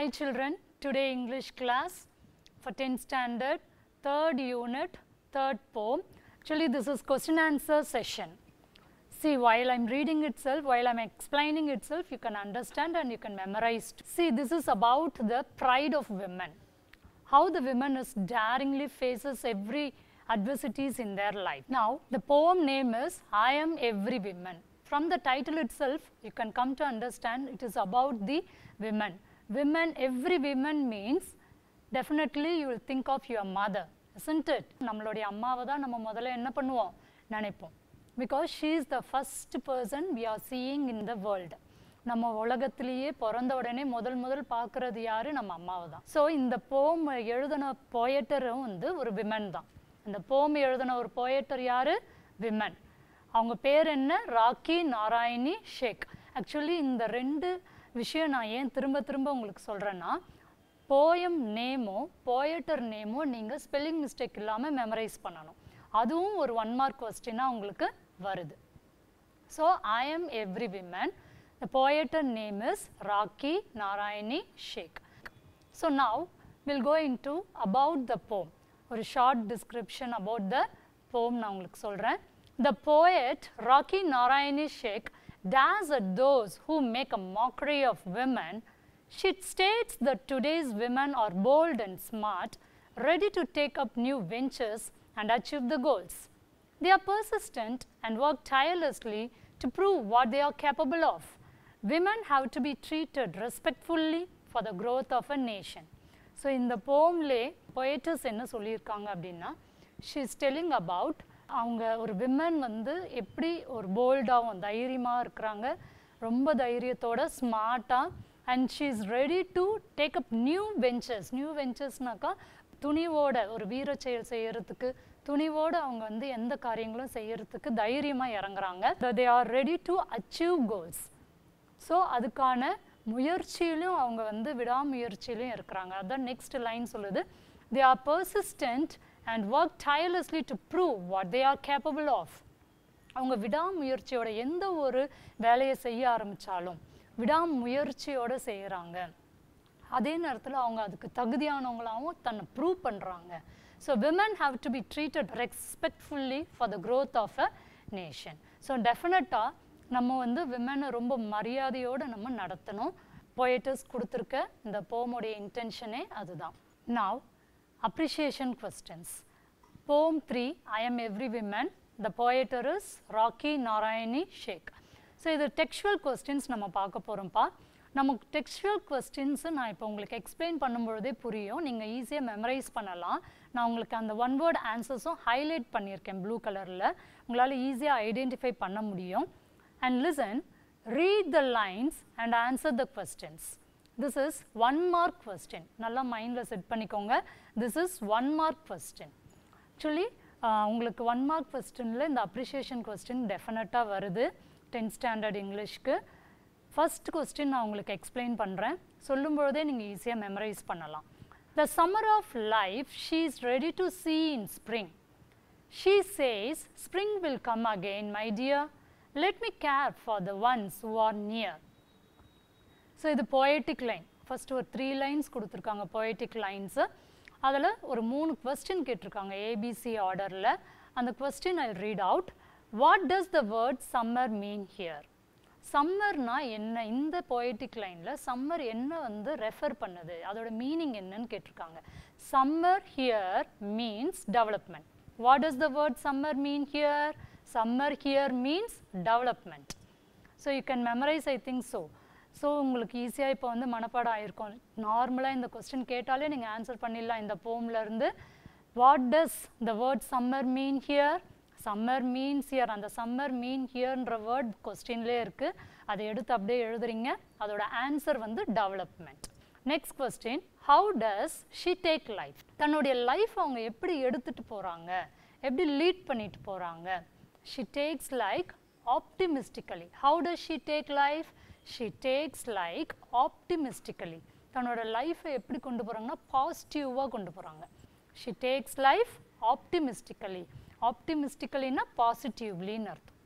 Hi children, today English class for 10th standard, third unit, third poem. Actually this is question answer session. See while I am reading itself, while I am explaining itself, you can understand and you can memorize. See this is about the pride of women. How the women is daringly faces every adversities in their life. Now the poem name is I am every woman. From the title itself, you can come to understand it is about the women. Women, every woman means definitely you will think of your mother, isn't it? நம்மளுடைய அம்மாவை தான் நம்ம முதல்ல என்ன பண்ணுவோம்? நினைப்போம். Because she is the first person we are seeing in the world நம்ம உலகத்திலேயே பிறந்த உடனே முதல் முதல் பார்க்கறது யாரு? நம்ம அம்மாவை தான். ஸோ இந்த போம் எழுதின போயட்டரும் வந்து ஒரு விமன் தான். இந்த போம் எழுதின ஒரு போயட்டர் யாரு? விமன் அவங்க பேர் என்ன? ராக்கி நாராயணி ஷேக். ஆக்சுவலி இந்த ரெண்டு விஷயம் நான் ஏன் திரும்ப திரும்ப உங்களுக்கு சொல்கிறேன்னா போயம் நேமோ போயட்டர் நேமோ நீங்கள் ஸ்பெல்லிங் மிஸ்டேக் இல்லாமல் மெமரைஸ் பண்ணணும். அதுவும் ஒரு ஒன் மார்க் கொஸ்டினாக உங்களுக்கு வருது. So I am every women the poetess name is Rakhi Narayani Sheikh so now will go into about the poem ஒரு ஷார்ட் டிஸ்கிரிப்ஷன் அபவுட் த போம் நான் உங்களுக்கு சொல்கிறேன் the poet Rakhi Narayani Sheikh dares at those who make a mockery of women She states that today's women are bold and smart, ready to take up new ventures and achieve the goals. They are persistent and work tirelessly to prove what they are capable of. Women have to be treated respectfully for the growth of a nation. So இந்த போம்லே பொயட்டர்ஸ் என்ன சொல்லியிருக்காங்க அப்படின்னா she is telling about அவங்க ஒரு women வந்து எப்படி ஒரு போல்டாகவும் தைரியமாக இருக்கிறாங்க ரொம்ப தைரியத்தோட ஸ்மார்ட்டாக and she is ready to take up new ventures new வெஞ்சர்ஸ்னாக்கா துணிவோட ஒரு வீர செயல் செய்கிறதுக்கு துணிவோடு அவங்க வந்து எந்த காரியங்களும் செய்கிறதுக்கு தைரியமாக இறங்குறாங்க. They are ready to achieve goals so அதுக்கான முயற்சியிலும் அவங்க வந்து விடாமுயற்சியிலும் இருக்கிறாங்க. அதான் நெக்ஸ்ட் லைன் சொல்லுது. They are persistent and work tirelessly to prove what they are capable of அவங்க விடாமுயற்சியோட எந்த ஒரு வேலையை செய்ய ஆரம்பித்தாலும் விடாமுயற்சியோடு செய்கிறாங்க அதே நேரத்தில் அவங்க அதுக்கு தகுதியானவங்களாகவும் தன்னை ப்ரூவ் பண்ணுறாங்க so women have to be treated respectfully for the growth of a nation so டெஃபினட்டாக நம்ம வந்து விமனை ரொம்ப மரியாதையோடு நம்ம நடத்தணும். பொயட்டர்ஸ் கொடுத்துருக்க இந்த போமோடைய இன்டென்ஷனே அதுதான். Now appreciation questions poem three I am every woman the poet is Rakhi Narayani Sheikh so இது டெக்ஸ்டுவல் கொஸ்டின்ஸ் நம்ம பார்க்க போகிறோம்ப்பா நமக்கு டெக்ஸ்டுவல் கொஸ்டின்ஸு நான் இப்போ உங்களுக்கு எக்ஸ்பிளைன் பண்ணும்பொழுதே புரியும். நீங்கள் ஈஸியாக மெமரைஸ் பண்ணலாம். நான் உங்களுக்கு அந்த ஒன் வேர்ட் ஆன்சர்ஸும் ஹைலைட் பண்ணியிருக்கேன் ப்ளூ கலரில் உங்களால் ஈஸியாக ஐடென்டிஃபை பண்ண முடியும். And listen read the lines and answer the questions this is one mark question நல்லா மைண்டில் செட் பண்ணிக்கோங்க. This is one mark question actually உங்களுக்கு ஒன் மார்க் கொஸ்டினில் இந்த அப்ரிஷியேஷன் கொஸ்டின் டெஃபினட்டாக வருது. டென்த் ஸ்டாண்டர்ட் இங்கிலீஷ்க்கு ஃபஸ்ட் கொஸ்டின் நான் உங்களுக்கு எக்ஸ்பிளைன் பண்ணுறேன் சொல்லும்பொழுதே நீங்கள் ஈஸியாக மெமரைஸ் பண்ணலாம். The summer of life she is ready to see in spring she says spring will come again my dear let me care for the ones who are near so இது poetic line first ஒரு three lines கொடுத்துருக்காங்க poetic lines அதில் ஒரு மூணு question கேட்டிருக்காங்க ABC ஆர்டரில் அந்த question I read out what does the word summer mean here சம்மர்னா என்ன? இந்த பொயட்டிக் லைனில் சம்மர் என்ன வந்து ரெஃபர் பண்ணுது? அதோட மீனிங் என்னன்னு கேட்டிருக்காங்க. Summer here means development what does the word summer mean here summer here means development so you can memorise I think so so உங்களுக்கு ஈஸியாக இப்போ வந்து மனப்பாடம் ஆயிருக்கும். நார்மலாக இந்த கொஸ்டின் கேட்டாலே நீங்கள் ஆன்சர் பண்ணிடலாம். இந்த போம்லேருந்து what does the word summer mean here summer means here அந்த சம்மர் மீன் ஹியர்ன்ற வேர்ட் கொஸ்டின்லேயே இருக்குது அதை எடுத்து அப்படியே எழுதுறீங்க. அதோட ஆன்சர் வந்து development next question how does she take life தன்னுடைய லைஃப் அவங்க எப்படி எடுத்துகிட்டு போகிறாங்க எப்படி லீட் பண்ணிட்டு போகிறாங்க she takes like optimistically how does she take life she takes like optimistically தன்னோட லைஃப்பை எப்படி கொண்டு போகிறாங்கன்னா பாசிட்டிவாக கொண்டு போகிறாங்க ஷி டேக்ஸ் லைஃப் ஆப்டிமிஸ்டிக்கலி ஆப்டிமிஸ்டிக்கலின்னா பாசிட்டிவ்லின்னு அர்த்தம்.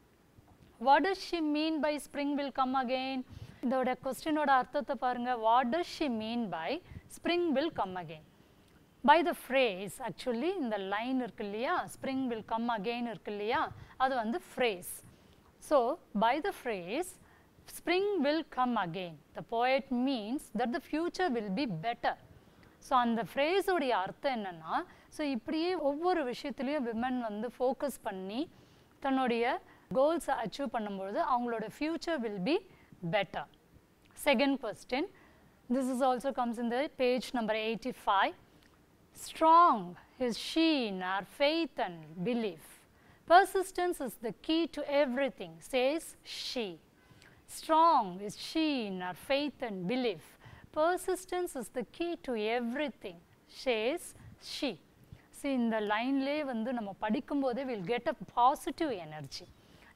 What does she mean by spring will come again இதோட கொஸ்டினோட அர்த்தத்தை பாருங்கள் what does she mean by spring will come again by the phrase actually இந்த லைன் இருக்கு இல்லையா? ஸ்ப்ரிங் வில் கம் அகெயின் இருக்கு இல்லையா? அது வந்து phrase so by the phrase spring will come again the poet means that the future will be better so அந்த ஃப்ரேஸோடைய அர்த்தம் என்னென்னா ஸோ இப்படியே ஒவ்வொரு விஷயத்துலையும் விமன் வந்து ஃபோக்கஸ் பண்ணி தன்னுடைய கோல்ஸை அச்சீவ் பண்ணும்பொழுது அவங்களோட future will be better second question this is also comes in the page number eighty five Strong is she in her faith and belief. Persistence is the key to everything, says she. Strong is she in our faith and belief. Persistence is the key to everything, says she. See, இந்த லைன்லே வந்து நம்ம படிக்கும்போதே will get a positive energy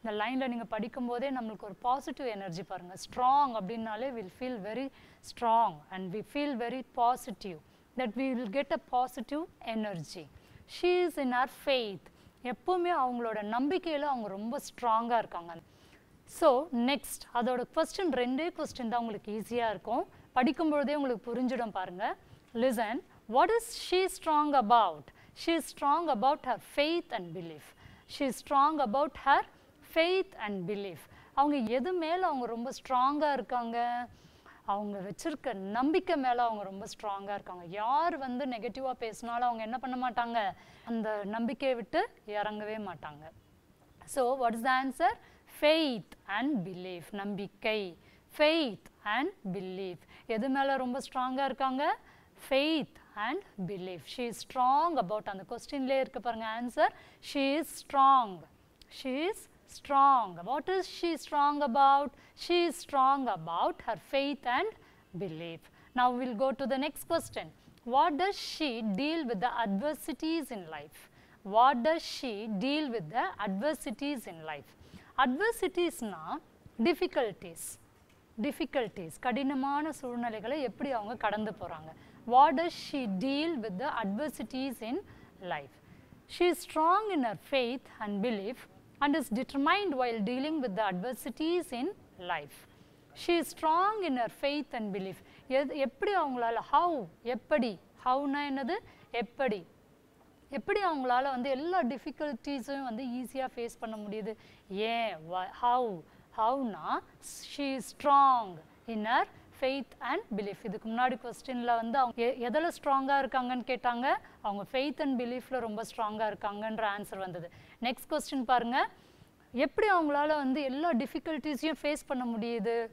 இந்த லைனில் நீங்கள் படிக்கும்போதே நம்மளுக்கு ஒரு பாசிட்டிவ் எனர்ஜி பாருங்கள் ஸ்ட்ராங் அப்படின்னாலே will feel very strong and we feel very positive that we will get a positive energy she is in her faith எப்பவுமே அவங்களோட நம்பிக்கையில் அவங்க ரொம்ப ஸ்ட்ராங்காக இருக்காங்க. ஸோ நெக்ஸ்ட் அதோட கொஸ்டின் ரெண்டே கொஸ்டின் தான் உங்களுக்கு ஈஸியாக இருக்கும். படிக்கும்பொழுதே உங்களுக்கு புரிஞ்சிடும் பாருங்கள் listen what is she strong about she is strong about her faith and belief she is strong about her faith and belief அவங்க எது மேலே அவங்க ரொம்ப ஸ்ட்ராங்காக இருக்காங்க? அவங்க வச்சுருக்க நம்பிக்கை மேலே அவங்க ரொம்ப ஸ்ட்ராங்காக இருக்காங்க. யார் வந்து நெகட்டிவாக பேசினாலும் அவங்க என்ன பண்ண மாட்டாங்க? அந்த நம்பிக்கையை விட்டு இறங்கவே மாட்டாங்க. So what is the answer faith and belief நம்பிக்கை ஃபெய்த் அண்ட் பிலீஃப் எது மேலே ரொம்ப ஸ்ட்ராங்காக இருக்காங்க faith and belief she is strong about அந்த கொஸ்டின்லேயே இருக்க பாருங்க answer she is strong she is strong. What is she strong about? She is strong about her faith and belief. Now we'll go to the next question. What does she deal with the adversities in life? What does she deal with the adversities in life? அட்வர்சிட்டிஸ்னால் difficulties difficulties கடினமான சூழ்நிலைகளை எப்படி அவங்க கடந்து போகிறாங்க what does she deal with the adversities in life she strong in her faith and belief and is determined while dealing with the adversities in life she strong in her faith and belief எது எப்படி அவங்களால how எப்படி ஹவுனா என்னது எப்படி எப்படி அவங்களால வந்து எல்லா டிஃபிகல்ட்டிஸையும் வந்து ஈஸியாக ஃபேஸ் பண்ண முடியுது? ஏன்? How ஹவுனா she strong inner faith and belief இதுக்கு முன்னாடி கொஸ்டினில் வந்து அவங்க எ- எதில் ஸ்ட்ராங்காக இருக்காங்கன்னு கேட்டாங்க? அவங்க ஃபெய்த் அண்ட் பிலீஃபில் ரொம்ப ஸ்ட்ராங்காக இருக்காங்கன்ற ஆன்சர் வந்தது. நெக்ஸ்ட் கொஸ்டின் பாருங்கள் எப்படி அவங்களால வந்து எல்லா டிஃபிகல்ட்டிஸையும் ஃபேஸ் பண்ண முடியுது?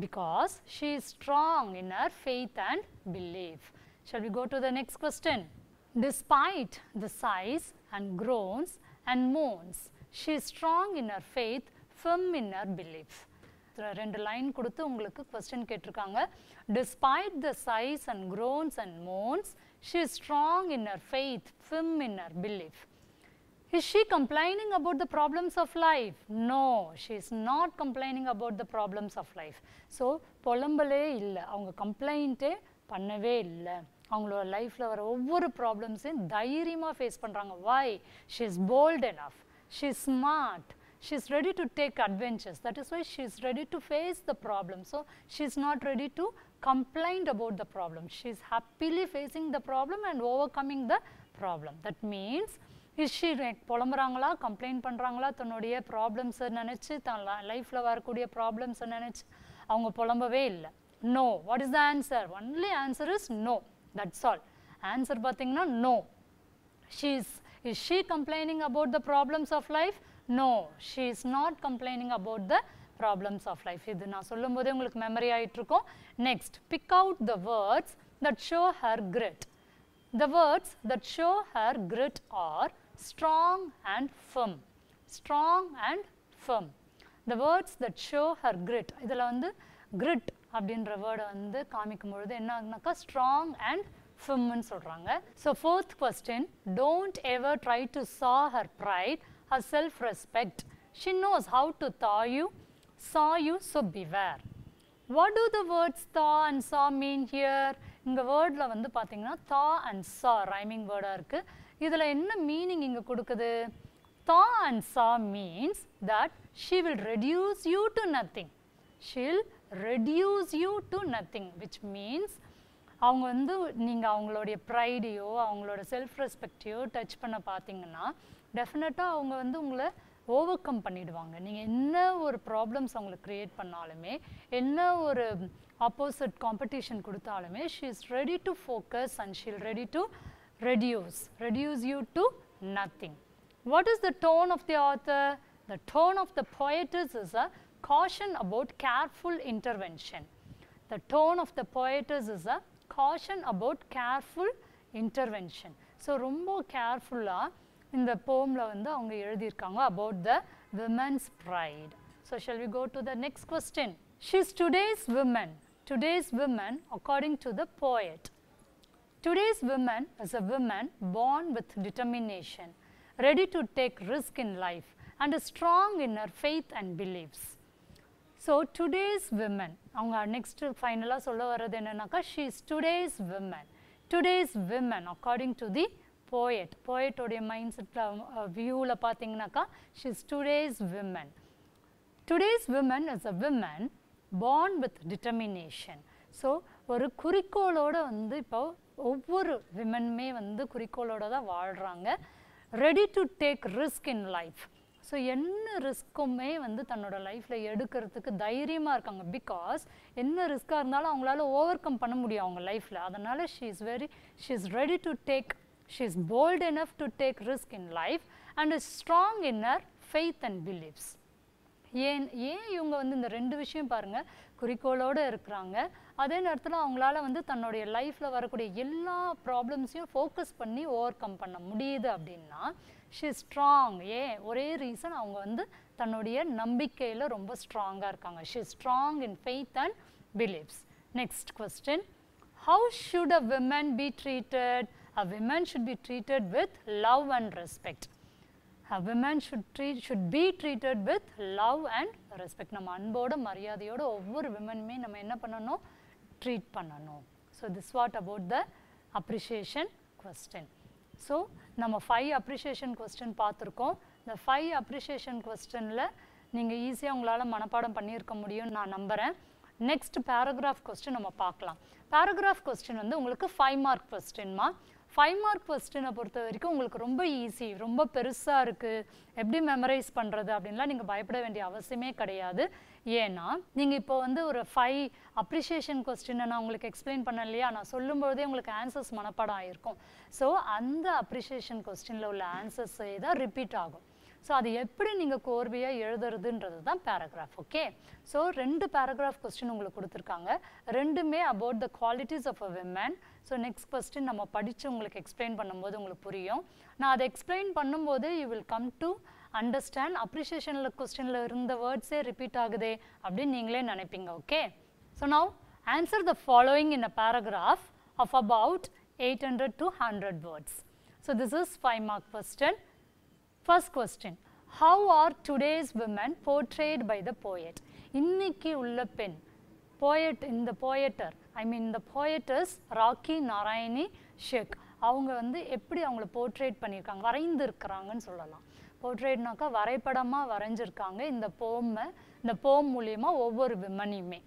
Because she is strong in her faith and belief shall we go to the next question Despite the sighs and groans and moans, she is strong in her faith, firm in her belief. ரெண்டு line கொடுத்து உங்களுக்கு question கேட்டிருக்காங்க despite the sighs and groans and moans she is strong in her faith firm in her belief is she complaining about the problems of life no she is not complaining about the problems of life so புலம்பலே இல்லை அவங்க கம்ப்ளைண்ட்டே பண்ணவே இல்லை அவங்களோட லைஃப்பில் வர ஒவ்வொரு ப்ராப்ளம்ஸையும் தைரியமாக face பண்ணுறாங்க why she is bold enough she is smart she is ready to take adventures that is why she is ready to face the problem so she is not ready to complain about the problem she is happily facing the problem and overcoming the problem that means is she like புலம்புறாங்களா complaint பண்ணுறாங்களா தன்னுடைய ப்ராப்ளம்ஸை நினச்சி தன் லைஃப்பில் வரக்கூடிய ப்ராப்ளம்ஸை நினச்சி அவங்க புலம்பவே இல்லை no what is the answer only answer is no that's all answer பார்த்தீங்கன்னா no she is is she complaining about the problems of life no she is not complaining about the problems of life இது நான் சொல்லும்போதே உங்களுக்கு memory ஆயிட்டு இருக்கும் next pick out the words that show her grit the words that show her grit are strong and firm strong and firm the words that show her grit இதில் வந்து grit அப்படின்ற வேர்டை வந்து காமிக்கும் பொழுது என்ன ஆகுனாக்கா ஸ்ட்ராங் அண்ட் ஃபிம்னு சொல்கிறாங்க so fourth question don't ever try to saw her pride her self respect she knows how to thaw you saw you so beware what do the words thaw and saw mean here இந்த வேர்டில் வந்து பார்த்தீங்கன்னா தா and சா rhyming வேர்டாக இருக்குது இதில் என்ன meaning இங்கே கொடுக்குது thaw and saw means that she will reduce you to nothing she'll reduce you to nothing which means அவங்க வந்து நீங்கள் அவங்களுடைய ப்ரைடையோ அவங்களோட செல்ஃப் ரெஸ்பெக்டையோ டச் பண்ண பார்த்தீங்கன்னா டெஃபினட்டாக அவங்க வந்து உங்களை ஓவர் கம் பண்ணிடுவாங்க. நீங்கள் என்ன ஒரு ப்ராப்ளம்ஸ் அவங்களுக்கு க்ரியேட் பண்ணாலுமே என்ன ஒரு ஆப்போசிட் காம்படிஷன் கொடுத்தாலுமே she is ready to focus and she'll ready to reduce reduce you to nothing what is the tone of the author the tone of the poetess is a caution about careful intervention. The tone of the poetess is a caution about careful intervention. So, ரொம்ப கேர்ஃபுல்லாக இந்த போமில் வந்து அவங்க எழுதியிருக்காங்க about the women's pride. So, shall we go to the next question? She's today's woman. Today's woman according to the poet. Today's woman is a woman born with determination, ready to take risk in life and is strong in her faith and beliefs. So today's women அவங்க next ஃபைனலாக சொல்ல வர்றது என்னன்னாக்கா she's today's women today's women according to the poet போயட்டோடைய mind set வியூவில் பார்த்தீங்கன்னாக்கா she's today's women today's women is a women born with determination so ஒரு குறிக்கோளோட வந்து இப்போ ஒவ்வொரு விமனுமே வந்து குறிக்கோளோட தான் வாழ்கிறாங்க ready to take risk in life so என்ன ரிஸ்க்குமே வந்து தன்னோட லைஃப்பில் எடுக்கிறதுக்கு தைரியமாக இருக்காங்க. பிகாஸ் என்ன ரிஸ்க்காக இருந்தாலும் அவங்களால ஓவர் கம் பண்ண முடியும் அவங்க லைஃப்பில் அதனால் she is very she is ready to take she is bold enough to take risk in life and is strong inner faith and believes ஏன் ஏன் இவங்க வந்து இந்த ரெண்டு விஷயம் பாருங்கள் குறிக்கோளோடு இருக்கிறாங்க. அதே நேரத்தில் அவங்களால வந்து தன்னுடைய லைஃப்பில் வரக்கூடிய எல்லா ப்ராப்ளம்ஸையும் ஃபோக்கஸ் பண்ணி ஓவர் கம் பண்ண முடியுது அப்படின்னா ஷி ஸ்ட்ராங் ஏன் ஒரே ரீசன் அவங்க வந்து தன்னுடைய நம்பிக்கையில் ரொம்ப ஸ்ட்ராங்காக இருக்காங்க. She strong in faith and believes next question how should a women be treated a women should be treated with love and respect a women should treat should be treated with love and respect. நம்ம அன்போட மரியாதையோட ஒவ்வொரு விமனுமே நம்ம என்ன பண்ணணும்? Treat பண்ணணும். So this what about the appreciation question so நம்ம five appreciation question பார்த்துருக்கோம். இந்த ஃபைவ் அப்ரிஷியேஷன் கொஸ்டினில் நீங்கள் ஈஸியாக உங்களால் மனப்பாடம் பண்ணியிருக்க முடியும்னு நான் நம்புகிறேன் நெக்ஸ்ட் பேராகிராஃப் கொஸ்டின் நம்ம பார்க்கலாம். பேராகிராஃப் கொஸ்டின் வந்து உங்களுக்கு ஃபைவ் மார்க் கொஸ்டின்மா ஃபைவ் மார்க் கொஸ்டினை பொறுத்த வரைக்கும் உங்களுக்கு ரொம்ப ஈஸி ரொம்ப பெருசாக இருக்குது எப்படி மெமரைஸ் பண்ணுறது அப்படின்லாம் நீங்கள் பயப்பட வேண்டிய அவசியமே கிடையாது. ஏன்னா நீங்கள் இப்போ வந்து ஒரு ஃபைவ் அப்ரிஷியேஷன் கொஸ்டினை நான் உங்களுக்கு எக்ஸ்பிளைன் பண்ண இல்லையா நான் சொல்லும்போதே உங்களுக்கு ஆன்சர்ஸ் மனப்பாடம் ஆகிருக்கும் ஸோ அந்த அப்ரிஷியேஷன் கொஸ்டினில் உள்ள ஆன்சர்ஸே தான் ரிப்பீட் ஆகும். ஸோ அது எப்படி நீங்கள் கோர்வையாக எழுதுறதுன்றது தான் பேராகிராஃப் ஓகே ஸோ ரெண்டு பேராகிராஃப் கொஸ்டின் உங்களுக்கு கொடுத்துருக்காங்க. ரெண்டுமே about the qualities of a women so next question நம்ம படித்து உங்களுக்கு எக்ஸ்பிளைன் பண்ணும்போது உங்களுக்கு புரியும். நான் அதை எக்ஸ்பிளைன் பண்ணும்போது you will come to understand அப்ரிஷியேஷனில் கொஸ்டினில் இருந்த வேர்ட்ஸே ரிப்பீட் ஆகுதே அப்படின்னு நீங்களே நினைப்பீங்க okay so now answer the following in a paragraph of about eight hundred to hundred words so this is five mark question First question How are today's women portrayed by the poet? இன்னைக்கு உள்ள பெண் poet இந்த போயட்டர் ஐ மீன் இந்த போயட்டர்ஸ் ராக்கி நாராயணி ஷேக் அவங்க வந்து எப்படி அவங்கள portrait பண்ணியிருக்காங்க வரைந்திருக்கிறாங்கன்னு சொல்லலாம். போர்ட்ரேட்னாக்கா வரைபடமாக வரைஞ்சிருக்காங்க இந்த போமை இந்த போம் மூலியமா ஒவ்வொரு விமனையுமே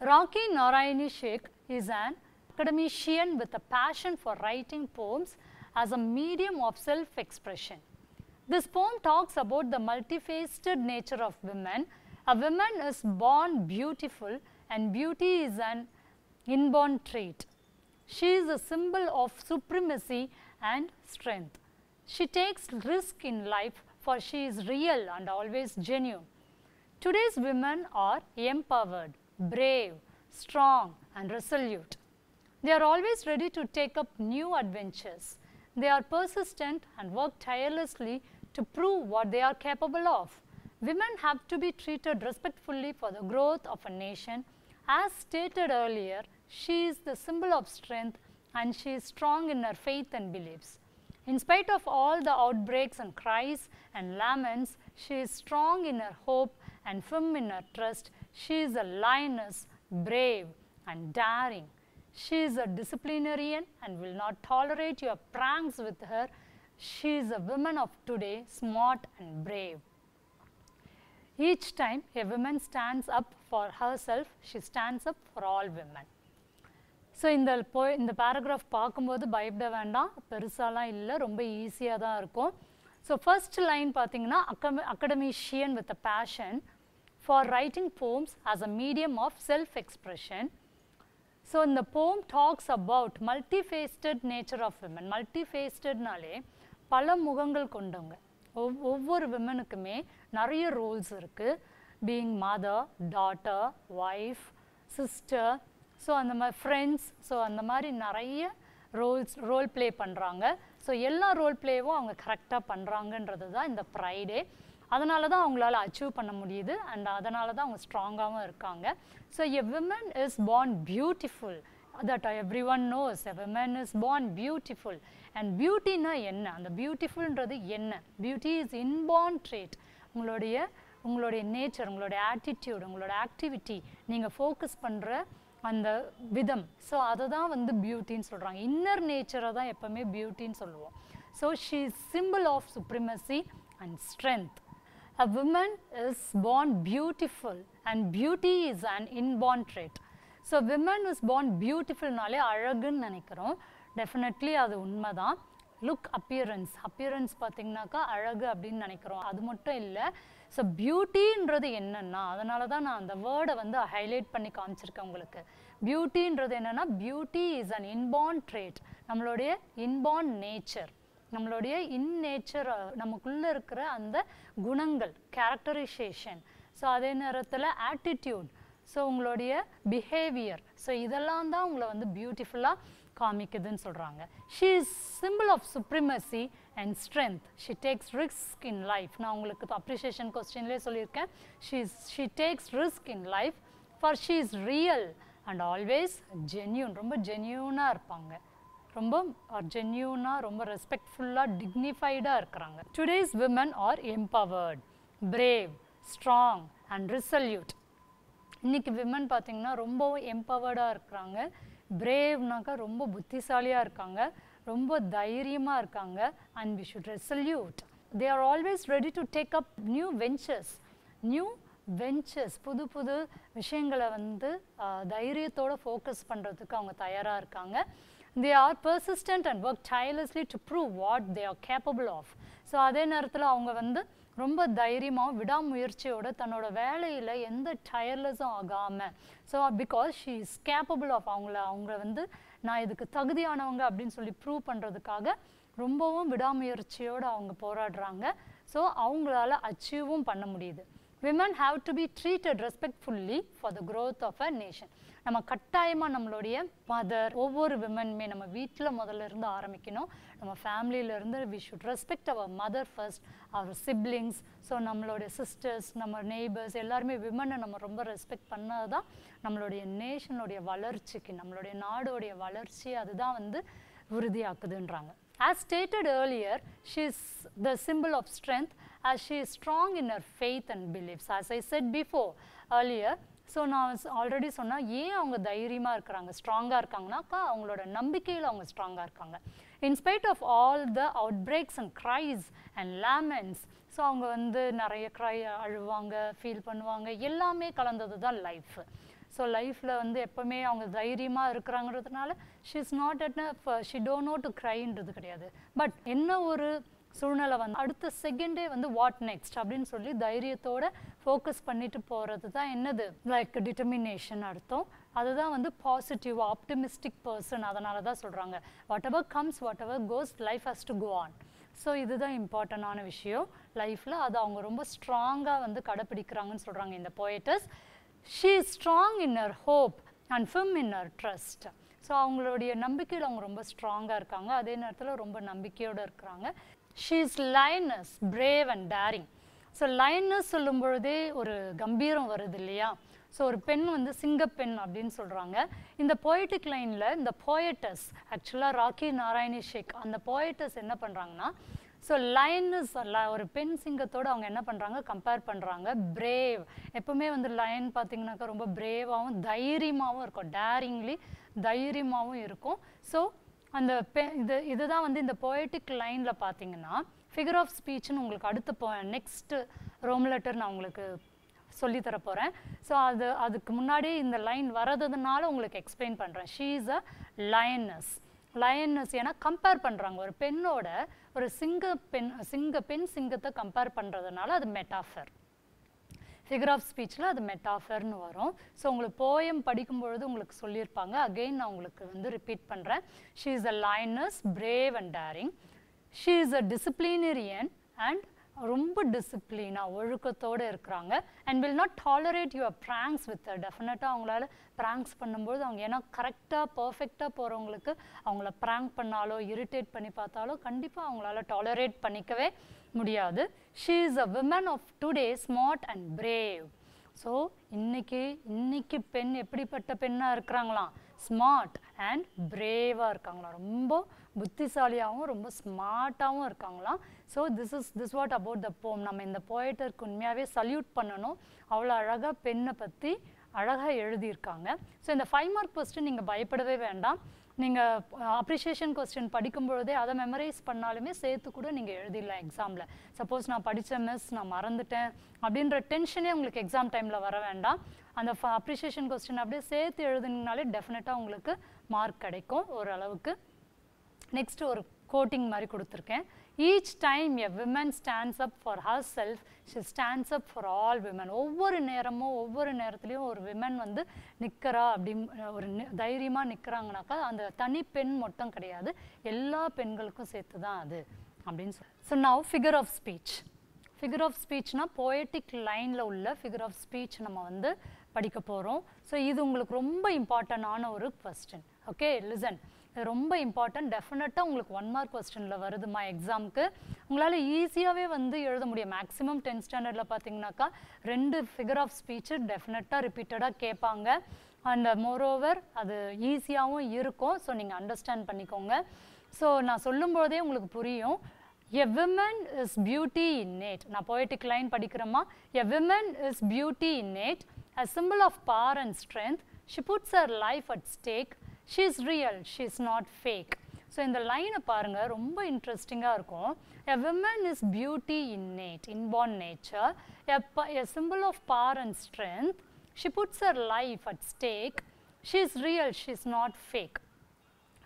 Rocky Narayani Sheikh is an academician with a passion for writing poems as a medium of self-expression. This poem talks about the multifaceted nature of women. A woman is born beautiful and beauty is an inborn trait. She is a symbol of supremacy and strength. She takes risk in life for she is real and always genuine. Today's women are empowered, brave, strong and resolute. They are always ready to take up new adventures. They are persistent and work tirelessly to prove what they are capable of. Women have to be treated respectfully for the growth of a nation. As stated earlier, she is the symbol of strength and she is strong in her faith and beliefs. In spite of all the outbreaks and cries and laments, she is strong in her hope and firm in her trust. She is a lioness, brave and daring. She is a disciplinarian and will not tolerate your pranks with her. She is a woman of today, smart and brave. each time a woman stands up for herself she stands up for all women so இந்த போ இந்த paragraph பார்க்கும்போது பயப்பட வேண்டாம். பெருசாலாம் இல்லை. ரொம்ப ஈஸியாக தான் இருக்கும். ஸோ ஃபர்ஸ்ட் லைன் பார்த்தீங்கன்னா அக்கம academician with a passion for writing poems as a medium of self expression so இந்த poem talks about multifaceted nature of women மல்டிஃபேஸ்டட்னாலே பல முகங்கள் கொண்டவங்க. ஒவ் ஒவ்வொரு விமனுக்குமே நிறைய ரோல்ஸ் இருக்குது being mother daughter wife sister so அந்த மாதிரி ஃப்ரெண்ட்ஸ் ஸோ அந்த மாதிரி நிறைய ரோல்ஸ் ரோல் ப்ளே பண்ணுறாங்க ஸோ எல்லா ரோல் ப்ளேவும் அவங்க கரெக்டாக பண்ணுறாங்கன்றது தான் இந்த ப்ரைடே அதனால தான் அவங்களால அச்சீவ் பண்ண முடியுது அண்ட் அதனால தான் அவங்க ஸ்ட்ராங்காகவும் இருக்காங்க. So a women is born beautiful that every one knows a women is born beautiful and பியூட்டினா என்ன? அந்த பியூட்டிஃபுல்ன்றது என்ன? பியூட்டி இஸ் இன்பார்ன் ட்ரேட் உங்களுடைய உங்களுடைய நேச்சர் உங்களுடைய ஆட்டிடியூட் உங்களோட ஆக்டிவிட்டி நீங்கள் ஃபோக்கஸ் பண்ணுற அந்த விதம். ஸோ அதை தான் வந்து பியூட்டின்னு சொல்கிறாங்க இன்னர் நேச்சரை தான் எப்போவுமே பியூட்டின்னு சொல்லுவோம். So she symbol of supremacy and strength a women is born beautiful and beauty is and inborn trait so women is born பியூட்டிஃபுல்னாலே அழகுன்னு நினைக்கிறோம். டெஃபினெட்லி அது உண்மை தான் லுக் அப்பியரன்ஸ் அப்பியரன்ஸ் பார்த்தீங்கன்னாக்கா அழகு அப்படின்னு நினைக்கிறோம். அது மட்டும் இல்லை ஸோ பியூட்டின்றது என்னென்னா அதனால தான் நான் அந்த வேர்டை வந்து ஹைலைட் பண்ணி காமிச்சிருக்கேன் உங்களுக்கு. பியூட்டின்றது என்னென்னா beauty is an inborn trait நம்மளுடைய இன்பார்ன் நேச்சர் நம்மளுடைய இன் நேச்சர் நமக்குள்ளே இருக்கிற அந்த குணங்கள் கேரக்டரைசேஷன் ஸோ அதே நேரத்தில் ஆட்டிடியூட் ஸோ உங்களுடைய பிஹேவியர் ஸோ இதெல்லாம் தான் உங்களை வந்து பியூட்டிஃபுல்லாக காமிக்குதுன்னு சொல்கிறாங்க she is symbol of supremacy and strength she takes risk in life நான் உங்களுக்கு அப்ரிஷியேஷன் கொஸ்டின்லேயே சொல்லியிருக்கேன். She she takes risk in life for she is real and always genuine ரொம்ப ஜென்யூனாக இருப்பாங்க. ரொம்ப ஜென்யூனாக ரொம்ப ரெஸ்பெக்ட்ஃபுல்லாக டிக்னிஃபைடாக இருக்கிறாங்க. Today's women are empowered brave strong and resolute இன்றைக்கி விமன் பார்த்திங்கன்னா ரொம்பவும் எம்பவர்டாக இருக்கிறாங்க. பிரேவ்னாக்கா ரொம்ப புத்திசாலியாக இருக்காங்க. ரொம்ப தைரியமாக இருக்காங்க. And we should resolute they are always ready to take up new ventures new ventures புது புது விஷயங்களை வந்து தைரியத்தோடு தைரியத்தோட ஃபோக்கஸ் பண்ணுறதுக்கு அவங்க தயாராக இருக்காங்க. They are persistent and work tirelessly to prove what they are capable of so அதே நேரத்தில் அவங்க வந்து ரொம்ப தைரியமாகவும் விடாமுயற்சியோட தன்னோட வேலையில் எந்த டயர்லெஸும் ஆகாமல் so because she is capable of அவங்கள அவங்கள வந்து நான் இதுக்கு தகுதியானவங்க அப்படின்னு சொல்லி ப்ரூவ் பண்ணுறதுக்காக ரொம்பவும் விடாமுயற்சியோடு அவங்க போராடுறாங்க. ஸோ அவங்களால அச்சீவும் பண்ண முடியுது. Women have to be treated respectfully for the growth of a nation நம்ம கட்டாயமாக நம்மளுடைய மதர் ஒவ்வொரு விமனுமே நம்ம வீட்டில் முதல்ல இருந்து ஆரம்பிக்கணும். நம்ம ஃபேமிலியிலேருந்து இருந்து we should respect our mother first our siblings so நம்மளுடைய சிஸ்டர்ஸ் நம்ம நெய்பர்ஸ் எல்லாருமே விமனை நம்ம ரொம்ப ரெஸ்பெக்ட் பண்ணால் தான் நம்மளுடைய நேஷனுடைய வளர்ச்சிக்கு நம்மளுடைய நாடோடைய வளர்ச்சி அதுதான் வந்து உறுதியாக்குதுன்றாங்க. As stated earlier, she is the symbol of strength as she is strong in her faith and beliefs. As I said before earlier, so நான் ஆல்ரெடி சொன்னால் ஏன் அவங்க தைரியமாக இருக்கிறாங்க ஸ்ட்ராங்காக இருக்காங்கனாக்கா அவங்களோட நம்பிக்கையில் அவங்க ஸ்ட்ராங்காக இருக்காங்க. In spite of all the outbreaks and cries and laments so அவங்க வந்து நிறைய க்ரை அழுவாங்க ஃபீல் பண்ணுவாங்க எல்லாமே கலந்தது தான் லைஃப் ஸோ லைஃப்பில் வந்து எப்போவுமே அவங்க தைரியமாக இருக்கிறாங்கிறதுனால she is not at she don't know to க்ரைன்றது கிடையாது. பட் என்ன ஒரு சூழ்நிலை வந்து அடுத்த செகண்டே வந்து வாட் நெக்ஸ்ட் அப்படின்னு சொல்லி தைரியத்தோட ஃபோக்கஸ் பண்ணிட்டு போகிறது தான் என்னது? லைக் டிட்டர்மினேஷன் அர்த்தம். அதுதான் வந்து பாசிட்டிவ் ஆப்டிமிஸ்டிக் பர்சன் அதனால தான் சொல்கிறாங்க whatever comes whatever goes life has to go on so இதுதான் இம்பார்ட்டண்டான விஷயம். லைஃப்பில் அது அவங்க ரொம்ப ஸ்ட்ராங்காக வந்து கடைப்பிடிக்கிறாங்கன்னு சொல்கிறாங்க இந்த poetess she is strong in her hope and firm in her trust so அவங்களுடைய நம்பிக்கையில் அவங்க ரொம்ப ஸ்ட்ராங்காக இருக்காங்க. அதே நேரத்தில் ரொம்ப நம்பிக்கையோடு இருக்கிறாங்க. She is lioness brave and daring so lioness சொல்லும் பொழுதே ஒரு கம்பீரம் வருது இல்லையா? ஸோ ஒரு பெண் வந்து சிங்கப்பெண் அப்படின்னு சொல்கிறாங்க இந்த போய்டிக் லைனில் இந்த போயட்டஸ் ஆக்சுவலாக ராக்கி நாராயணி ஷேக் அந்த போயட்டஸ் என்ன பண்ணுறாங்கன்னா ஸோ லைனஸ் ஒரு பெண் சிங்கத்தோடு அவங்க என்ன பண்ணுறாங்க கம்பேர் பண்ணுறாங்க பிரேவ் எப்பவுமே வந்து லைன் பார்த்தீங்கன்னாக்கா ரொம்ப பிரேவாகவும் தைரியமாகவும் இருக்கும். டேரிங்லி தைரியமாகவும் இருக்கும். ஸோ அந்த பெ இது இதுதான் வந்து இந்த பொயட்டிக் லைனில் பார்த்தீங்கன்னா ஃபிகர் ஆஃப் ஸ்பீச்னு உங்களுக்கு அடுத்த போ நெக்ஸ்ட் ரோம் லெட்டர் நான் உங்களுக்கு சொல்லி போகிறேன் ஸோ அது அதுக்கு முன்னாடி இந்த லைன் வரதுனால உங்களுக்கு எக்ஸ்பிளைன் பண்ணுறேன் she is a lioness lioness ஏன்னா கம்பேர் பண்ணுறாங்க ஒரு பெண்ணோட ஒரு சிங்க பெண் சிங்க பெண் சிங்கத்தை கம்பேர் பண்ணுறதுனால அது மெட்டாஃபர் ஃபிகர் ஆஃப் ஸ்பீச்சில் அது மெட்டாஃபர்னு வரும். ஸோ உங்களுக்கு போயம் படிக்கும்பொழுது உங்களுக்கு சொல்லியிருப்பாங்க. அகெயின் நான் உங்களுக்கு வந்து ரிப்பீட் பண்ணுறேன் she is a lioness brave and daring she is a disciplinarian and ரொம்ப டிசிப்ளினாக ஒழுக்கத்தோடு இருக்கிறாங்க. And will not tolerate your pranks with டெஃபினட்டாக அவங்களால ப்ராங்க்ஸ் பண்ணும்போது அவங்க ஏன்னா கரெக்டாக பர்ஃபெக்டாக போகிறவங்களுக்கு அவங்கள ப்ராங்க் பண்ணாலோ இரிட்டேட் பண்ணி பார்த்தாலோ கண்டிப்பாக அவங்களால டாலரேட் பண்ணிக்கவே முடியாது. She is a women of today smart and brave so இன்னைக்கு இன்னைக்கு பெண் எப்படிப்பட்ட பெண்ணாக இருக்கிறாங்களாம்? ஸ்மார்ட் அண்ட் பிரேவாக இருக்காங்களாம். ரொம்ப புத்திசாலியாகவும் ரொம்ப ஸ்மார்ட்டாகவும் இருக்காங்களாம். So this is this what about the poem நம்ம இந்த போய்ட்டருக்கு உண்மையாகவே சல்யூட் பண்ணணும். அவ்வளோ அழகாக பெண்ணை பற்றி அழகாக எழுதியிருக்காங்க. ஸோ இந்த ஃபைவ் மார்க் கொஸ்டின் நீங்கள் பயப்படவே வேண்டாம். நீங்கள் அப்ரிஷியேஷன் கொஸ்டின் படிக்கும்பொழுதே அதை மெமரைஸ் பண்ணாலுமே சேர்த்து கூட நீங்கள் எழுதிடலாம் எக்ஸாமில் சப்போஸ் நான் படித்த மிஸ் நான் மறந்துட்டேன் அப்படின்ற டென்ஷனே உங்களுக்கு எக்ஸாம் டைமில் வர வேண்டாம். அந்த அப்ரிஷியேஷன் கொஸ்டின் அப்படியே சேர்த்து எழுதுனாலே டெஃபினட்டாக உங்களுக்கு மார்க் கிடைக்கும். ஓரளவுக்கு. நெக்ஸ்ட் ஒரு கோட்டிங் மாதிரி கொடுத்துருக்கேன். Each time a women stands up for herself she stands up for all women ஒவ்வொரு நேரமும் ஒவ்வொரு நேரத்துலையும் ஒரு விமன் வந்து நிற்கிறா அப்படி ஒரு தைரியமாக நிற்கிறாங்கனாக்கா அந்த தனி பெண் மட்டும் கிடையாது. எல்லா பெண்களுக்கும் சேர்த்து தான் அது அப்படின்னு சொல்லி so now figure of speech figure of ஸ்பீச்னா poetic லைனில் உள்ள ஃபிகர் ஆஃப் ஸ்பீச் நம்ம வந்து படிக்க போகிறோம் ஸோ இது உங்களுக்கு ரொம்ப இம்பார்ட்டண்டான ஒரு கொஸ்டின் ஓகே லிசன் ரொம்ப இம்பார்ட்டன்ட் டெஃபினட்டாக உங்களுக்கு ஒன் மார்க் கொஸ்டினில் வருதுமா எக்ஸாமுக்கு உங்களால் ஈஸியாகவே வந்து எழுத முடியும். மேக்ஸிமம் டென்த் ஸ்டாண்டர்டில் பார்த்தீங்கன்னாக்கா ரெண்டு ஃபிகர் ஆஃப் ஸ்பீச்சு டெஃபினட்டாக ரிப்பீட்டடாக கேட்பாங்க. அண்ட் மோரோவர் அது ஈஸியாகவும் இருக்கும். ஸோ நீங்கள் அண்டர்ஸ்டாண்ட் பண்ணிக்கோங்க. ஸோ நான் சொல்லும்போதே உங்களுக்கு புரியும். A women is beauty innate நான் poetic line படிக்கிறோமா a women is beauty innate a symbol of power and strength she puts her life at stake she's real she's not fake so இந்த லைனை பாருங்கள் ரொம்ப இன்ட்ரெஸ்டிங்காக இருக்கும். A women is beauty innate inborn nature a symbol of power and strength she puts her life at stake she is real she is not fake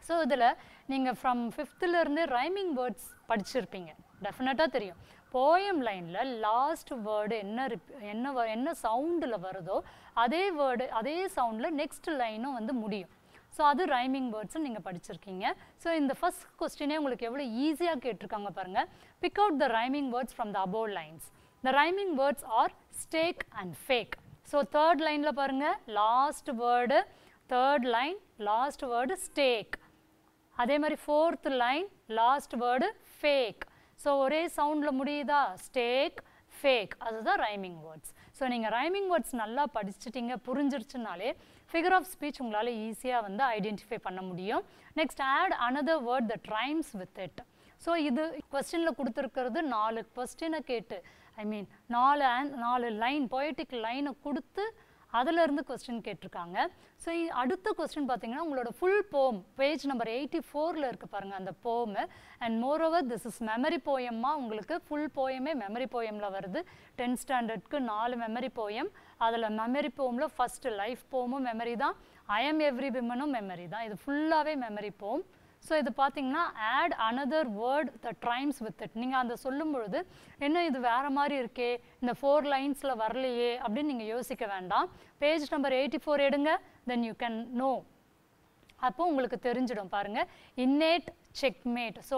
so இதில் நீங்கள் from ஃபிஃப்த்துலேருந்து rhyming words படிச்சிருப்பீங்க. டெஃபினட்டாக தெரியும். போயம் லைனில் last word என்ன rib என்ன வ- என்ன சவுண்டில் வருதோ அதே வேர்டு அதே சவுண்டில் நெக்ஸ்ட் லைனும் வந்து முடியும். ஸோ அது ரைமிங் வேர்ட்ஸும் நீங்கள் படிச்சிருக்கீங்க. ஸோ இந்த ஃபஸ்ட் கொஸ்டினே உங்களுக்கு எவ்வளோ ஈஸியாக கேட்டிருக்காங்க பாருங்கள் pick out the rhyming words from the above lines the rhyming words are stake and fake so third லைனில் பாருங்கள் last word third line last word stake அதே மாதிரி fourth line last word fake so ஒரே சவுண்டில் முடியுதா? Stake fake அதுதான் rhyming words so நீங்கள் rhyming words நல்லா படிச்சிட்டிங்க புரிஞ்சிருச்சுனாலே ஃபிகர் ஆஃப் ஸ்பீச் உங்களால் ஈஸியாக வந்து ஐடென்டிஃபை பண்ண முடியும். Next add another word that rhymes with it so இது கொஸ்டினில் கொடுத்துருக்கிறது நாலு கொஸ்டினை கேட்டு ஐ மீன் நாலு நாலு லைன் பொயட்டிக் லைனை கொடுத்து அதிலிருந்து கொஸ்டின் கேட்டிருக்காங்க. ஸோ அடுத்த கொஸ்டின் பார்த்தீங்கன்னா உங்களோட ஃபுல் போம் பேஜ் நம்பர் எயிட்டி ஃபோரில் இருக்குது பாருங்கள் அந்த poem and more over this is memory போயம்மா உங்களுக்கு ஃபுல் போயமே மெமரி போயமில் வருது. டென்த் ஸ்டாண்டர்ட்க்கு நாலு மெமரி போயம் அதில் மெமரி போமில் ஃபஸ்ட்டு லைஃப் போமும் மெமரி தான். ஐ எம் எவ்ரி விமனும் மெமரி தான். இது ஃபுல்லாகவே மெமரி போம். ஸோ இது பார்த்தீங்கன்னா add another word that rhymes with it நீங்கள் அந்த சொல்லும் பொழுது என்ன இது வேறு மாதிரி இருக்கே? இந்த ஃபோர் லைன்ஸில் வரலையே? அப்படின்னு நீங்கள் யோசிக்க வேண்டாம். பேஜ் நம்பர் எயிட்டி ஃபோர் எடுங்க தென் யூ கேன் நோ அப்போ உங்களுக்கு தெரிஞ்சிடும் பாருங்கள் இன்னேட் checkmate. ஸோ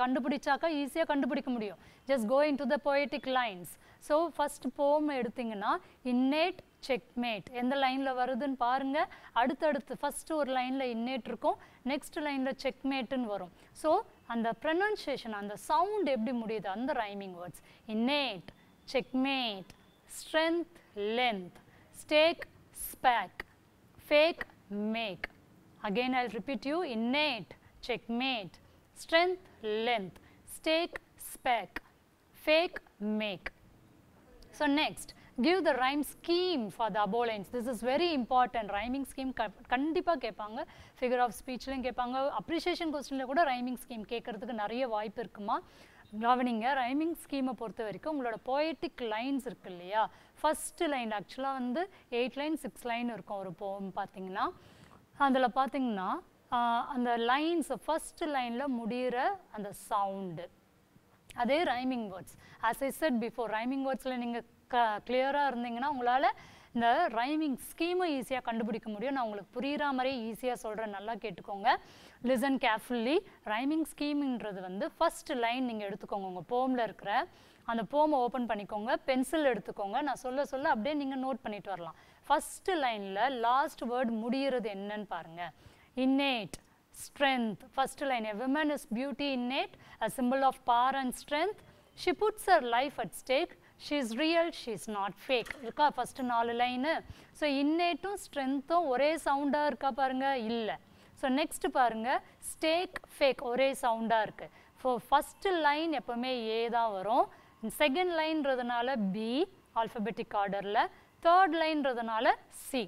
கண்டுபிடிச்சாக்கா ஈஸியாக கண்டுபிடிக்க முடியும். Just go into the poetic lines so first poem எடுத்தீங்கன்னா இன்னேட் செக்மேட் எந்த லைனில் வருதுன்னு பாருங்கள் அடுத்தடுத்து ஃபஸ்ட்டு ஒரு லைனில் இன்னேட் இருக்கும். நெக்ஸ்ட் லைனில் செக்மேட்டுன்னு வரும். ஸோ அந்த ப்ரனன்சியேஷன் அந்த சவுண்ட் எப்படி முடியுது? அந்த rhyming words innate checkmate strength length stake spake fake make Again, I'll repeat you. Innate, checkmate, strength, length, stake, spec, fake, make. So next, give the rhyme scheme for the above lines this is very important rhyming scheme கண்டிப்பாக கேட்பாங்க figure of speechலையும் கேட்பாங்க appreciation questionல கூட rhyming scheme கேட்கறதுக்கு நிறைய வாய்ப்பு இருக்குமா கவனிங்க rhyming ஸ்கீமை பொறுத்த வரைக்கும் உங்களோட poetic லைன்ஸ் இருக்கு இல்லையா ஃபஸ்ட்டு லைன் ஆக்சுவலாக வந்து எயிட் லைன் சிக்ஸ் லைன் இருக்கும் ஒரு போம் பார்த்தீங்கன்னா அதில் பார்த்தீங்கன்னா அந்த லைன்ஸ் ஃபர்ஸ்ட் லைனில் முடிகிற அந்த சவுண்டு அதே rhyming words as I said before rhyming வேர்ட்ஸில் நீங்கள் க கிளியராக இருந்தீங்கன்னா உங்களால் இந்த ரைமிங் ஸ்கீமை ஈஸியாக கண்டுபிடிக்க முடியும். நான் உங்களுக்கு புரிகிற மாதிரியே ஈஸியாக சொல்கிறேன் நல்லா கேட்டுக்கோங்க. லிசன் கேர்ஃபுல்லி ரைமிங் ஸ்கீம்ன்றது வந்து ஃபஸ்ட்டு லைன் நீங்கள் எடுத்துக்கோங்க. உங்கள் போமில் இருக்கிற அந்த போமை ஓப்பன் பண்ணிக்கோங்க. பென்சில் எடுத்துக்கோங்க. நான் சொல்ல சொல்ல அப்படியே நீங்கள் நோட் பண்ணிட்டு வரலாம். ஃபஸ்ட்டு லைனில் லாஸ்ட் வேர்ட் முடிகிறது என்னன்னு பாருங்கள் innate strength. First line a woman is beauty innate a symbol of power and strength. She puts her life at stake. She is real she is not fake. இருக்கா? First நாலு line so இன்னேட்டும் ஸ்ட்ரென்த்தும் ஒரே சவுண்டாக இருக்கா பாருங்க? இல்லை. So next பாருங்க. ஸ்டேக் ஃபேக் ஒரே சவுண்டாக இருக்குது ஸோ ஃபர்ஸ்ட் லைன் எப்போவுமே ஏ தான் வரும். செகண்ட் லைன்றதுனால பி ஆல்ஃபபெட்டிக் ஆர்டரில் தேர்ட் லைன்றதுனால சி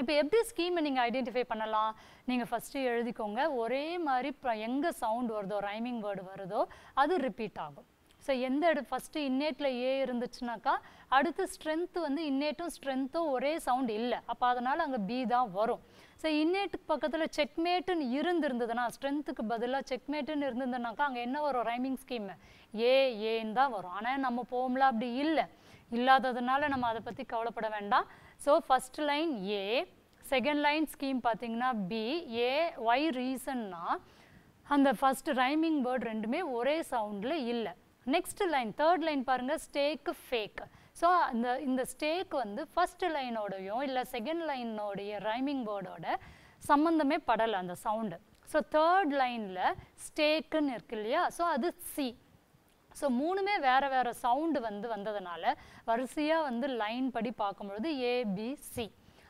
இப்போ எப்படி ஸ்கீமை நீங்கள் ஐடென்டிஃபை பண்ணலாம்? நீங்கள் ஃபஸ்ட்டு எழுதிக்கோங்க. ஒரே மாதிரி இப்போ எங்கே சவுண்ட் வருதோ ரைமிங் வேர்டு வருதோ அது ரிப்பீட் ஆகும். ஸோ எந்த இடம் ஃபஸ்ட்டு இன்னேட்டில் ஏ இருந்துச்சுனாக்கா அடுத்து ஸ்ட்ரென்த்து வந்து இன்னேட்டும் ஸ்ட்ரென்த்தும் ஒரே சவுண்ட் இல்லை. அப்போ அதனால் அங்கே பி தான் வரும். ஸோ இன்னேட்டுக்கு பக்கத்தில் செக்மேட்டுன்னு இருந்திருந்ததுன்னா ஸ்ட்ரென்த்துக்கு பதிலாக செக்மேட்டுன்னு இருந்ததுனாக்கா அங்கே என்ன வரும்? ரைமிங் ஸ்கீம் ஏ ஏன்னு தான் வரும். ஆனால் நம்ம போம்ல அப்படி இல்லை. இல்லாததுனால நம்ம அதை பற்றி கவலைப்பட வேண்டாம். So first line A second line scheme பார்த்தீங்கன்னா பி ஏ ஒய் ரீசன்னா அந்த ஃபர்ஸ்ட் ரைமிங் வேர்ட் ரெண்டுமே ஒரே சவுண்டில் இல்லை. நெக்ஸ்ட் லைன் தேர்ட் லைன் பாருங்க ஸ்டேக்கு ஃபேக் ஸோ அந்த இந்த ஸ்டேக் வந்து ஃபஸ்ட் லைனோடையும் இல்லை செகண்ட் லைனோடைய ரைமிங் வேர்டோட சம்மந்தமே படலை அந்த சவுண்டு ஸோ தேர்ட் லைனில் ஸ்டேக்குன்னு இருக்கு இல்லையா? ஸோ அது சி ஸோ மூணுமே வேறு வேறு சவுண்டு வந்து வந்ததுனால வரிசையாக வந்து லைன் படி பார்க்கும்பொழுது ஏபிசி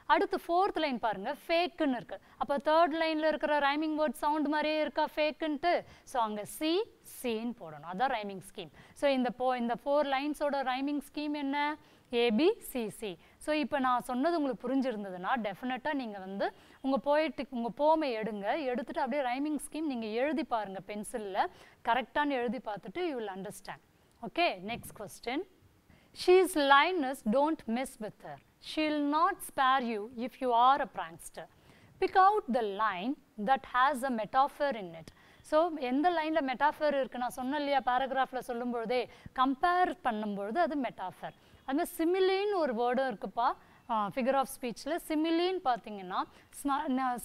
அடுத்து ஃபோர்த் லைன் பாருங்கள் ஃபேக்குன்னு இருக்குது அப்போ தேர்ட் லைனில் இருக்கிற ரைமிங் வேர்ட் சவுண்ட் மாதிரியே இருக்கா ஃபேக்குன்ட்டு ஸோ அங்கே சி சின்னு போடணும். அதான் ரைமிங் ஸ்கீம் ஸோ இந்த போ இந்த ஃபோர் லைன்ஸோட ரைமிங் ஸ்கீம் என்ன? ஏபிசிசி ஸோ இப்போ நான் சொன்னது உங்களுக்கு புரிஞ்சிருந்ததுன்னா டெஃபினட்டாக நீங்கள் வந்து உங்கள் போயிட்டுக்கு உங்கள் போமை எடுங்க. எடுத்துகிட்டு அப்படியே ரைமிங் ஸ்கீம் நீங்கள் எழுதி பாருங்கள் பென்சிலில் கரெக்டான எழுதி பார்த்துட்டு you will understand okay next question she's line is don't mess with her she'll not spare you if you are a prankster pick out the line that has a metaphor in it so எந்த லைனில் metaphor இருக்குது நான் சொன்னேன் இல்லையா பேராகிராஃபில் சொல்லும்பொழுதே compare பண்ணும்பொழுது அது metaphor அதுமாதிரி சிமிலின்னு ஒரு வேர்டும் இருக்குப்பா. ஃபிகர் ஆஃப் ஸ்பீச்சில் சிமிலின்னு பார்த்தீங்கன்னா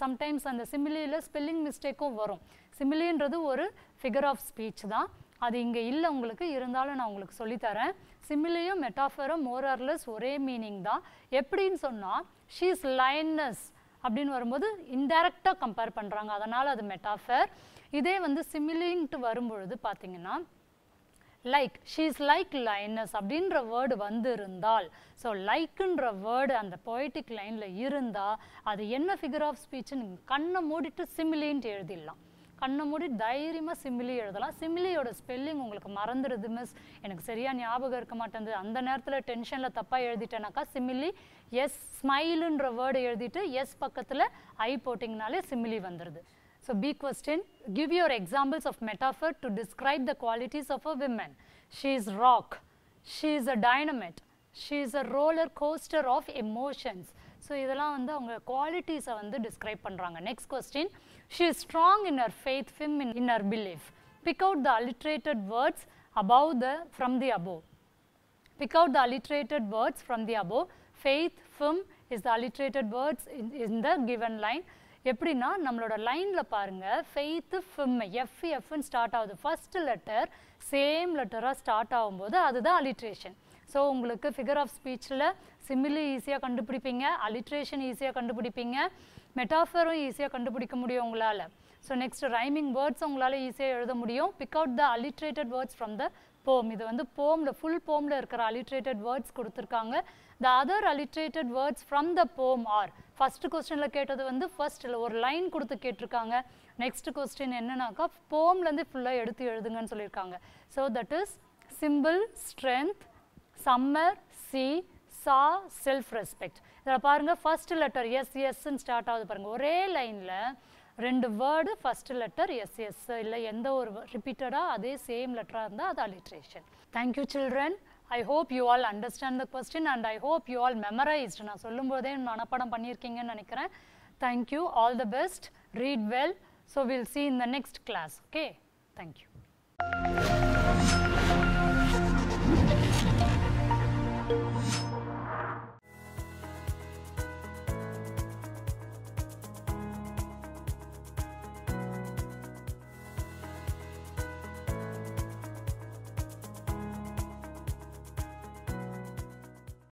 சம்டைம்ஸ் அந்த சிமிலியில் ஸ்பெல்லிங் மிஸ்டேக்கும் வரும். சிமிலின்றது ஒரு ஃபிகர் ஆஃப் ஸ்பீச் தான். அது இங்கே இல்லை உங்களுக்கு இருந்தாலும் நான் உங்களுக்கு சொல்லித்தரேன் சிமிலியும் மெட்டாஃபரும் மோரர்லெஸ் ஒரே மீனிங் தான். எப்படின்னு சொன்னால் ஷீஸ் லைன்னஸ் அப்படின்னு வரும்போது இன்டைரக்டாக கம்பேர் பண்ணுறாங்க அதனால் அது மெட்டாஃபர் இதே வந்து சிமிலின்ட்டு வரும்பொழுது பார்த்தீங்கன்னா லைக் ஷீஸ் லைக் லைனஸ் அப்படின்ற வேர்டு வந்து இருந்தால் ஸோ லைக்குன்ற வேர்டு அந்த பொய்டிக் லைனில் இருந்தால் அது என்ன ஃபிகர் ஆஃப் ஸ்பீச்சுன்னு நீங்கள் கண்ணை மூடிட்டு சிமிலின்ட்டு எழுதிடலாம். கண்ணை மூடி தைரியமாக சிமிலி எழுதலாம். சிமிலியோட ஸ்பெல்லிங் உங்களுக்கு மறந்துடுது மிஸ் எனக்கு சரியாக ஞாபகம் இருக்க மாட்டேங்குது. அந்த நேரத்தில் டென்ஷனில் தப்பாக எழுதிட்டேனாக்கா சிமிலி எஸ் ஸ்மைலுன்ற வேர்டு எழுதிட்டு எஸ் பக்கத்தில் ஐ போட்டிங்கனாலே சிமிலி வந்துடுது. So B question, give your examples of metaphor to describe the qualities of a woman. She is rock, she is a dynamite, she is a roller coaster of emotions. So இதெல்லாம் வந்து அவங்க குவாலிட்டிஸை வந்து describe பண்ணுறாங்க next question she is strong in her faith firm in in her belief pick out the alliterated words above the from the above pick out the alliterated words from the above faith firm is the alliterated words in, in the given line எப்படின்னா நம்மளோட லைனில் பாருங்கள் faith firm F எஃப்னு start ஆகுது. First letter same லெட்டராக start ஆகும்போது அதுதான் alliteration so உங்களுக்கு ஃபிகர் ஆஃப் ஸ்பீச்சில் சிமிலி ஈஸியாக கண்டுபிடிப்பீங்க அலிட்ரேஷன் ஈஸியாக கண்டுபிடிப்பீங்க மெட்டாஃபரும் ஈஸியாக கண்டுபிடிக்க முடியும் உங்களால். ஸோ நெக்ஸ்ட் ரைமிங் வேர்ட்ஸ் உங்களால் ஈஸியாக எழுத முடியும். Pick out the alliterated words from the poem இது வந்து போமில் ஃபுல் போமில் இருக்கிற அலிட்ரேட்டட் வேர்ட்ஸ் கொடுத்துருக்காங்க. The other alliterated words from the poem are first கொஸ்டினில் கேட்டது வந்து ஃபர்ஸ்ட்டில் ஒரு லைன் கொடுத்து கேட்டிருக்காங்க. நெக்ஸ்ட் கொஸ்டின் என்னன்னாக்கா போம்லேருந்து ஃபுல்லாக எடுத்து எழுதுங்கன்னு சொல்லியிருக்காங்க. So that is symbol strength summer C சா செல்ஃப் ரெஸ்பெக்ட் இதில் பாருங்கள் ஃபஸ்ட்டு லெட்டர் எஸ் எஸ்ன்னு ஸ்டார்ட் ஆகுது பாருங்கள் ஒரே லைனில் ரெண்டு word first letter S S இல்லை எந்த ஒரு ரிப்பீட்டடாக அதே சேம் லெட்டராக இருந்தால் அது alliteration thank you children I hope you all understand the question and I hope you all memorised நான் சொல்லும்போதே மனப்பாடம் பண்ணியிருக்கீங்கன்னு நினைக்கிறேன். Thank you all the best read well so will see in the next class. Okay? Thank you.